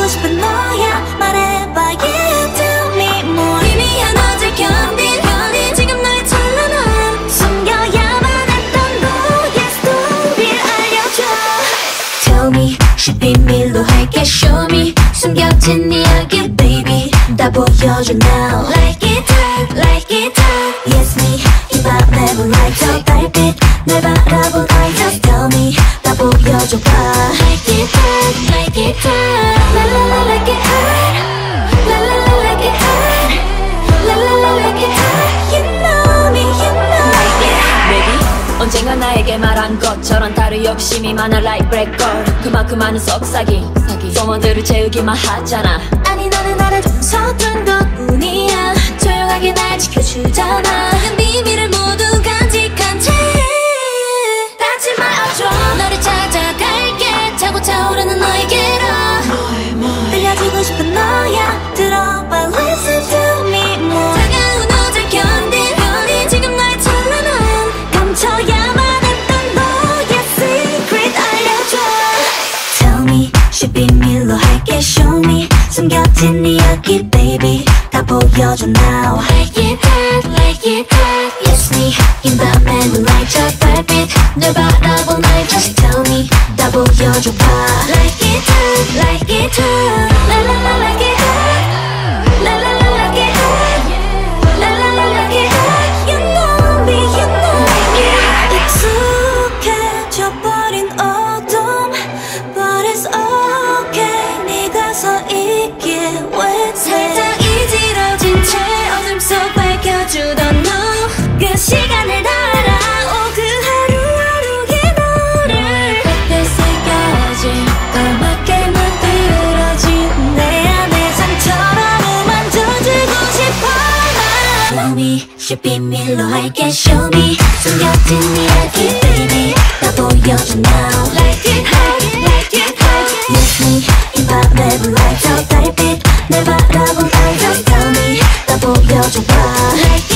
보고 싶은 너야 말해봐 yeah tell me more. 희미한 어제 견딘 견딘 지금 너의 찬란함. 숨겨야만 했던 너의 스토리를 알려줘. Tell me 시 비밀로 할게 show me. 숨겨진 이야기 baby. 다 보여줘 now. Like it like 다 보여줘 봐 Like it hot, like it hot La la la like it hot La la la like it hot La la la like it hot You know me, you know me baby 언젠가 나에게 말한 것처럼 다른 욕심이 많아 like girl 그만큼 많은 속삭임 소문들을 채우기만 하잖아 11밀로 할게 show me 숨겨진 이야기 baby 다 보여줘 now Like it hot like it hot Yes me 흰 밤에 moonlight 저 별빛 널 바라본 날 just tell me 다 보여줘 봐 Like it hot like it hot La la la like it hot 몸이 쉴 비밀로 할게 show me 숨겨진 이야기 baby 다 보여줘 now Like it hot, like it hot Yes me 이 밤에 moonlight 저 달빛 날 바라본 eye just tell me 다 보여줘 봐 Like